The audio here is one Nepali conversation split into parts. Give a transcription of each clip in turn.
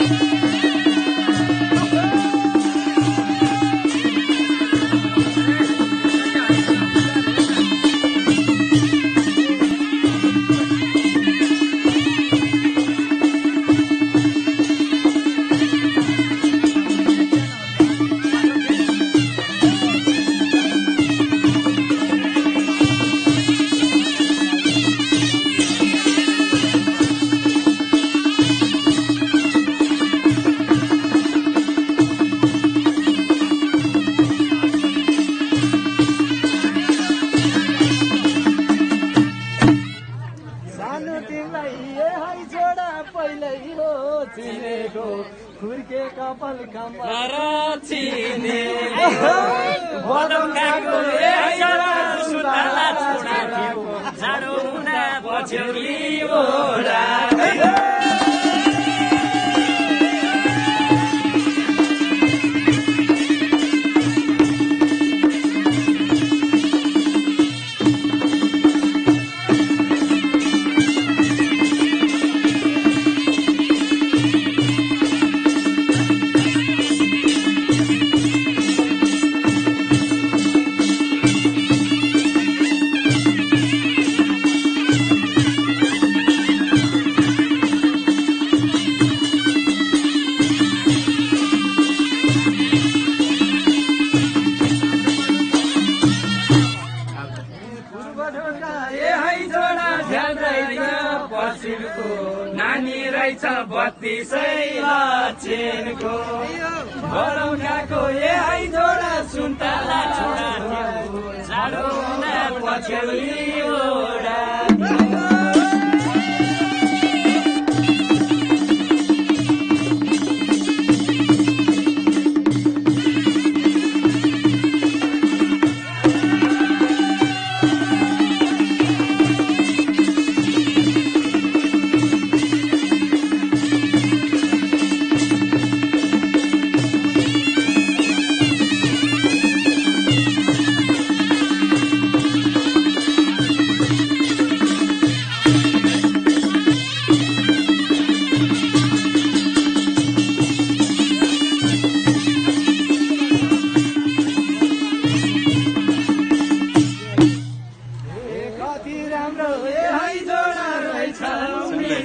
सानो पहिल्यै हो चिनेको खुर्के कपाल कम्बर चिने। बदम खाएको ए हैजा सुताला छोडाको जाडो हुँदा पछ्यौली ओडा नानी रहेछ बत्तिसै लक्षिणको बरौँ खाएको ए है जोडा सुन्तला छोडा जाडो हुँदा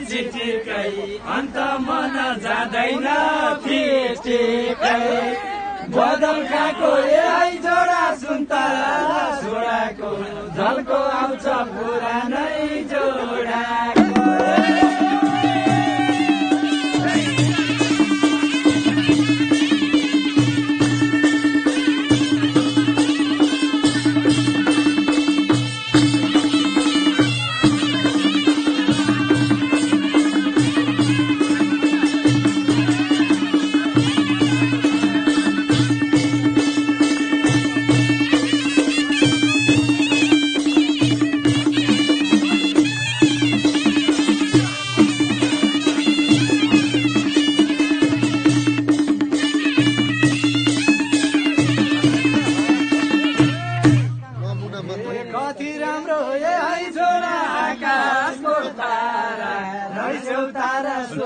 चिटिकै अन्त मन जाँदैन फिटिकै। बदल खाएको जोडा सुन्तला छोडाको झल्को आउँछ पुरानै। रहेछौ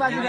va a ayudar.